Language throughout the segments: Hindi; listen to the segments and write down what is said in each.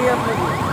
ज़रूरत ही नहीं है अपने की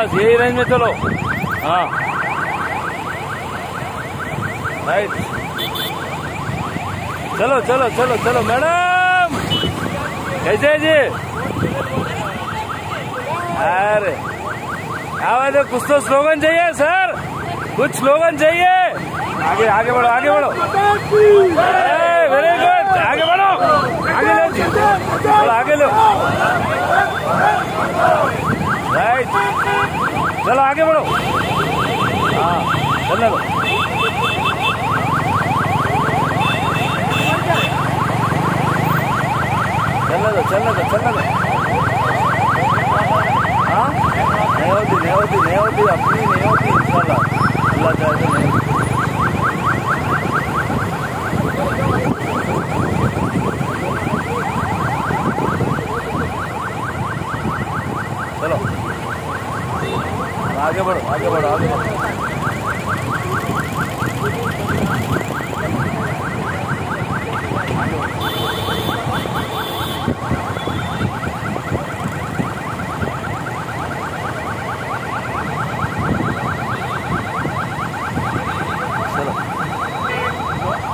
बस यही रेंज में चलो। हाँ। राइट चलो चलो चलो चलो मैडम! कैसे जी अरे आवाज़ तो कुछ तो स्लोगन चाहिए सर कुछ स्लोगन चाहिए। आगे आगे बढ़ो आगे बढ़ो वेरी गुड आगे बढ़ो आगे लो जी चलो आगे लो राइट चलो आगे बढ़ो। हाँ चलने दो। चलने दो चलने दो चलने दो। हाँ? नहीं होती नहीं होती नहीं होती अपनी नहीं होती इंशाल्लाह अल्लाह चाहे तो आगे बढ़ो आगे बढ़ो आगे बढ़ो चलो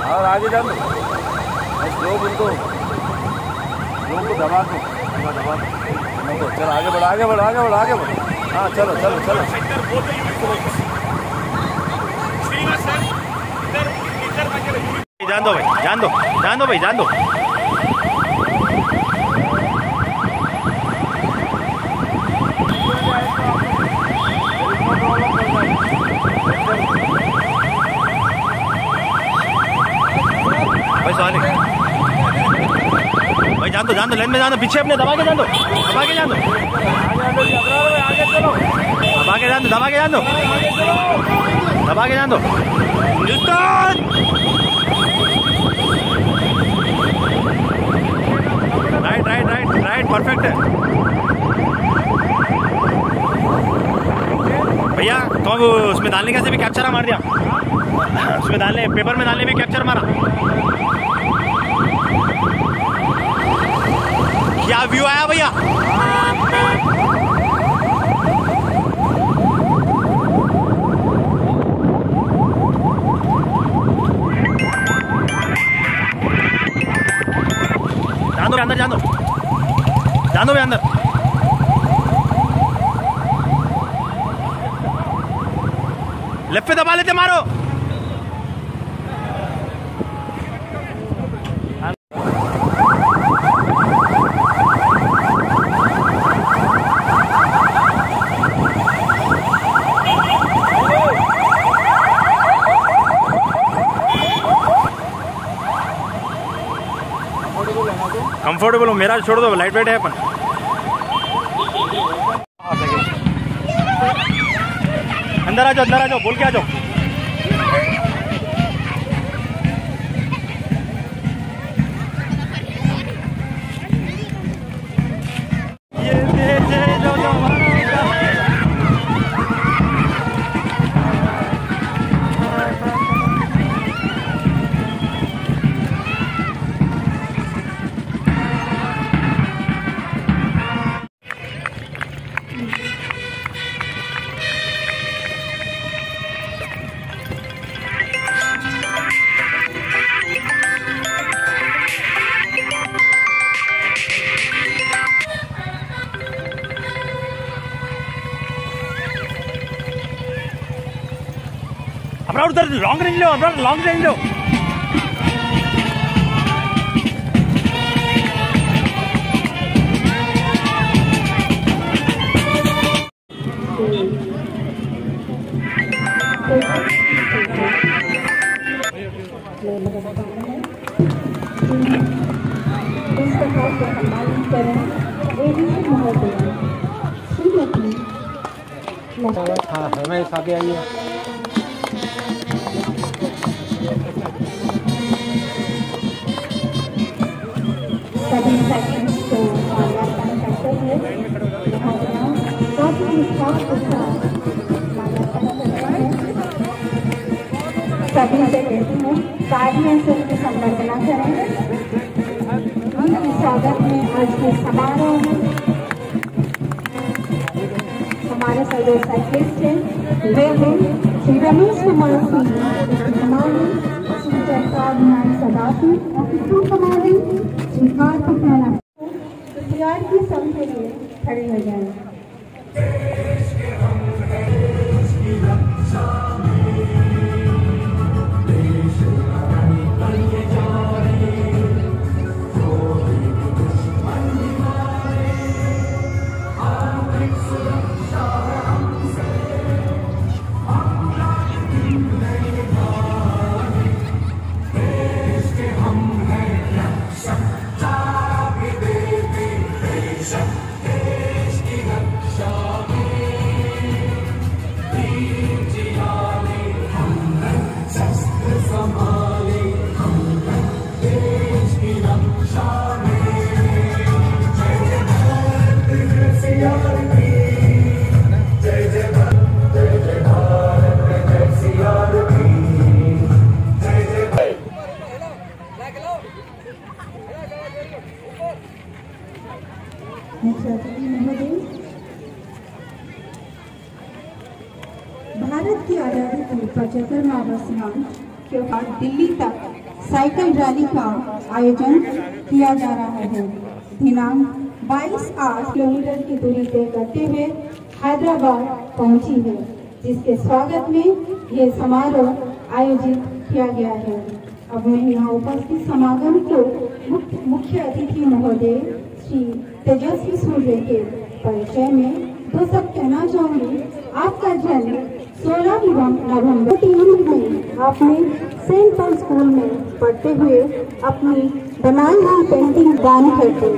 और आगे जाओ स्लो उनको स्लो को दबा दो दबा दबा दो चलो आगे बढ़ो आगे बढ़ो आगे बढ़ो आगे बढ़ो हाँ चलो चलो चलो जान दो भाई जान दो जान दो भाई जान दो जान दो, लाइन में जान दो, पीछे अपने, दबा के जान दो, दबा के जान दो। दबा के जान दो, दबा के जान दो, दबा के जान दो। Right right right right perfect है। भैया तो उसमें डालने कैसे भी कैप्चर मार दिया। उसमें डालने पेपर में डालने भी कैप्चर मारा। क्या व्यू आया भैया? जान अंदर जान। जान भैया अंदर। लेफ़्ट दबा लेते मारो। कंफर्टेबल हो, मेरा छोड़ दो लाइट वेट है अपन। अंदर आ जाओ, अंदर आ जाओ, बोल के आ जाओ। पुस्तकात संपादन करून एडीसी महोदय श्रीमती लता हाँ रमेश आगे आइए सभी से कहती हूँ तालियों से उनकी संवर्धना करें उनके स्वागत में आज के समारोह में हमारे सर्वे साइकिलिस्ट हैं वे हैं श्री रमेश कुमार सिंह हमारे श्री जयपाल नारायण सदासी और हमारे श्री कार्तिक नारायण तैयार की सब के लिए खड़े हो जाए मुख्य अतिथि महोदय भारत की आज़ादी की पचहत्तरवा वर्षगांठ के बाद दिल्ली तक साइकिल रैली का आयोजन किया जा रहा है। दिनांक 22 आठ किलोमीटर की दूरी तय करते हुए हैदराबाद पहुँची है, जिसके स्वागत में ये समारोह आयोजित किया गया है। अब मैं यहाँ उपस्थित समागम को मुख्य मुख्य अतिथि महोदय श्री तेजस्वी सूर्य के परिचय में दो सब कहना चाहूँगी। आपका जन्म 16 नवंबर तीन में आपने सेंट पॉल स्कूल में पढ़ते हुए अपनी बनाई हुई पेंटिंग दान करते।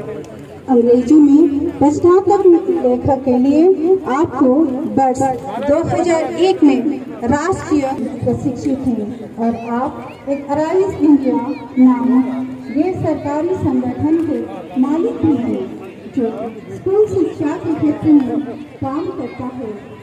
अंग्रेज़ी में रचनात्मक लेखक के लिए आपको वर्ष 2001 में राष्ट्रीय प्रशिक्षित हैं और आप एक अराइज इंडिया नामक गैर सरकारी संगठन के मालिक भी हैं। जो स्कूल शिक्षा के क्षेत्र में काम करता है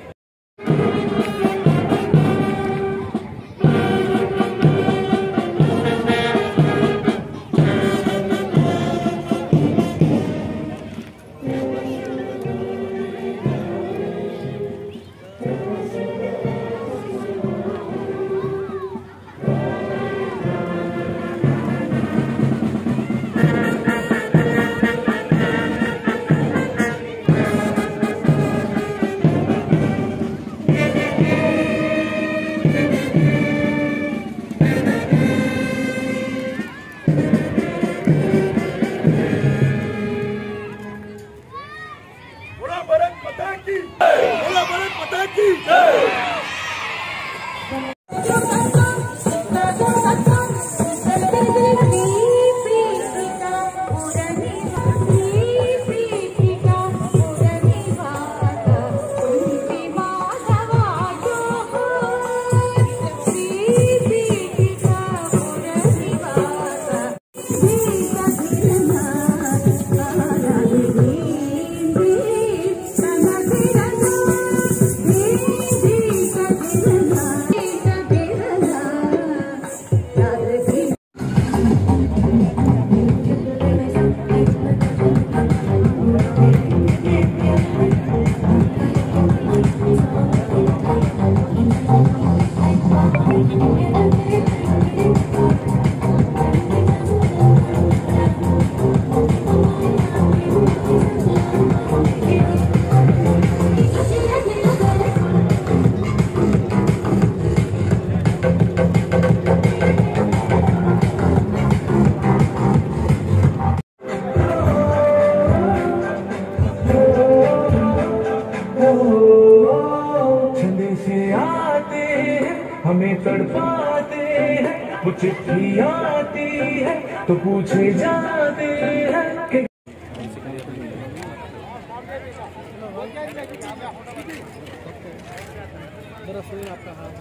तो पूछे जाते हैं कि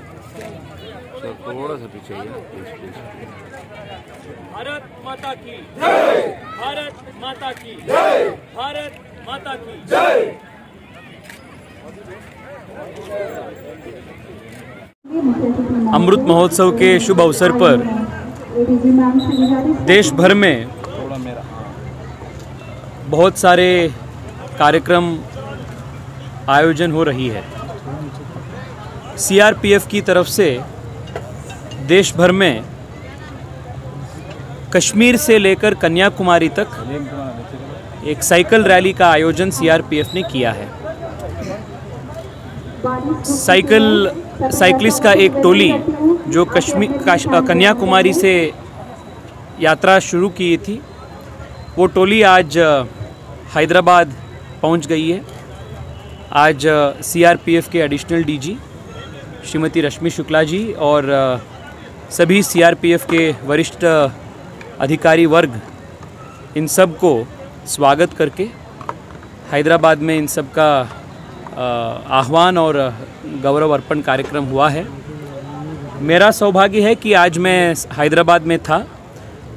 सर थोड़ा सा पीछे भारत माता की। जय। भारत माता की। जय। भारत माता की। जय। अमृत महोत्सव के शुभ अवसर पर देश भर में बहुत सारे कार्यक्रम आयोजन हो रही है। सीआरपीएफ की तरफ़ से देश भर में कश्मीर से लेकर कन्याकुमारी तक एक साइकिल रैली का आयोजन सीआरपीएफ ने किया है। साइकिल साइकिलिस्ट का एक टोली जो कश्मीर, काश- कन्याकुमारी से यात्रा शुरू की थी, वो टोली आज हैदराबाद पहुँच गई है। आज सीआरपीएफ के एडिशनल डीजी श्रीमती रश्मि शुक्ला जी और सभी सीआरपीएफ के वरिष्ठ अधिकारी वर्ग, इन सबको स्वागत करके हैदराबाद में इन सब का आह्वान और गौरव अर्पण कार्यक्रम हुआ है। मेरा सौभाग्य है कि आज मैं हैदराबाद में था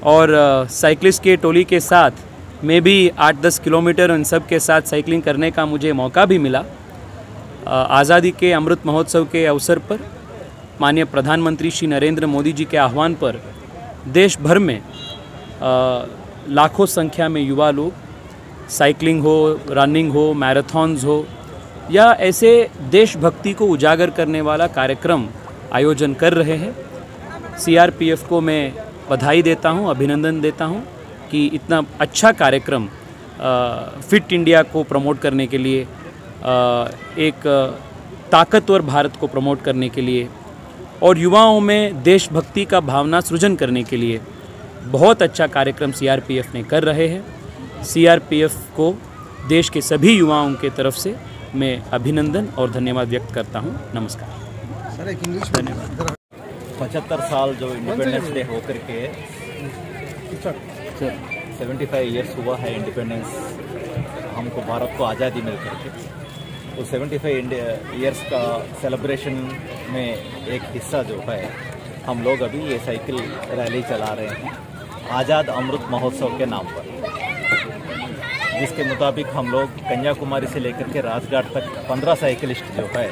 और साइकिलिस्ट के टोली के साथ मैं भी 8-10 किलोमीटर उन सब के साथ साइकिलिंग करने का मुझे मौका भी मिला। आज़ादी के अमृत महोत्सव के अवसर पर माननीय प्रधानमंत्री श्री नरेंद्र मोदी जी के आह्वान पर देश भर में लाखों संख्या में युवा लोग साइकिलिंग हो रनिंग हो मैराथॉन्स हो या ऐसे देशभक्ति को उजागर करने वाला कार्यक्रम आयोजन कर रहे हैं। सीआरपीएफ को मैं बधाई देता हूँ, अभिनंदन देता हूँ कि इतना अच्छा कार्यक्रम फिट इंडिया को प्रमोट करने के लिए अ, एक ताकतवर भारत को प्रमोट करने के लिए और युवाओं में देशभक्ति का भावना सृजन करने के लिए बहुत अच्छा कार्यक्रम सीआरपीएफ ने कर रहे हैं। सीआरपीएफ को देश के सभी युवाओं के तरफ़ से मैं अभिनंदन और धन्यवाद व्यक्त करता हूँ। नमस्कार। सर एक इंग्लिश धन्यवाद। पचहत्तर साल जो इंडिपेंडेंस डे होकर के सेवेंटी फाइव ईयर्स हुआ है इंडिपेंडेंस हमको भारत को आज़ादी मिल करके। तो सेवेंटी फाइव ईयर्स का सेलिब्रेशन में एक हिस्सा जो है हम लोग अभी ये साइकिल रैली चला रहे हैं आज़ाद अमृत महोत्सव के नाम पर। जिसके मुताबिक हम लोग कन्याकुमारी से लेकर के राजघाट तक पंद्रह साइकिलिस्ट जो है,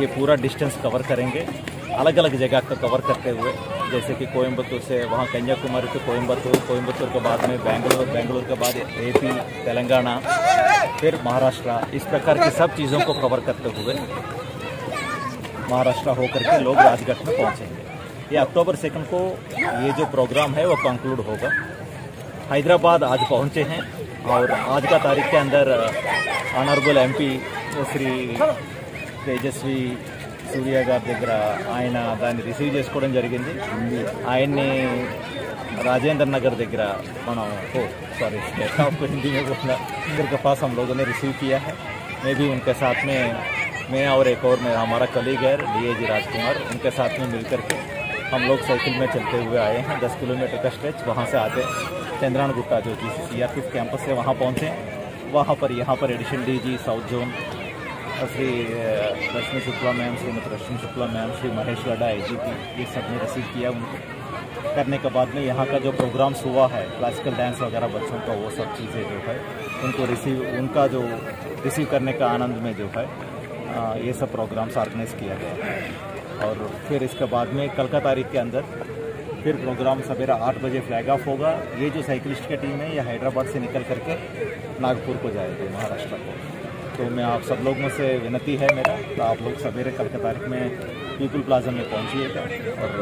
ये पूरा डिस्टेंस कवर करेंगे। अलग अलग जगह का कवर करते हुए, जैसे कि कोयम्बतूर से वहाँ कन्याकुमारी से कोयम्बतूर कोयम्बतूर के बाद में बेंगलोर बेंगलोर के बाद एपी तेलंगाना, फिर महाराष्ट्र, इस प्रकार की सब चीज़ों को कवर करते हुए महाराष्ट्र होकर के लोग राजघाट में पहुँचेंगे। ये अक्टूबर सेकंड को ये जो प्रोग्राम है, वो कंक्लूड होगा। हैदराबाद आज पहुँचे हैं। और आज का तारीख के अंदर ఆనరబుల్ ఎంపీ శ్రీ తేజస్వి సూర్య గారి దగ్గర ఆయన దాన్ని రిసీవ్ చేసుకోవడం జరిగింది ఆయన్ని राजेंद्र नगर దగ్గర మనం ओ सॉरी आपको हिंदी में बोलना उनके के पास हम लोगों ने रिसीव किया है मैं भी उनके साथ में मैं और एक और मेरा हमारा कलीग है डी जी राजकुमार उनके साथ में मिल करके हम लोग साइकिल में चलते हुए आए हैं दस किलोमीटर का स्ट्रेच वहाँ से आते चंद्रान गुट्टा जो कि सी आर कैंपस से वहाँ पहुँचे। वहाँ पर यहाँ पर addition D G south zone Shri Rashmi Shukla ma'am, Shrimati Rashmi Shukla ma'am, Shri Mahesh Ladda I G P ये सबने रिसीव किया उनको। करने के बाद में यहाँ का जो प्रोग्राम्स हुआ है क्लासिकल डांस वगैरह बच्चों का, वो सब चीज़ें जो है, उनको रिसीव उनका जो रिसीव करने का आनंद में जो है ये सब प्रोग्राम्स ऑर्गेनाइज किया गया और फिर इसके बाद में कल का तारीख के अंदर फिर प्रोग्राम सवेरा आठ बजे फ्लैग ऑफ़ होगा। ये जो साइकिलिस्ट की टीम है, ये हैदराबाद से निकल करके नागपुर को जाएगी, महाराष्ट्र को। तो मैं आप सब लोगों से विनती है मेरा तो आप लोग सवेरे कल के तारीख में पीपुल प्लाजा में पहुँचिएगा और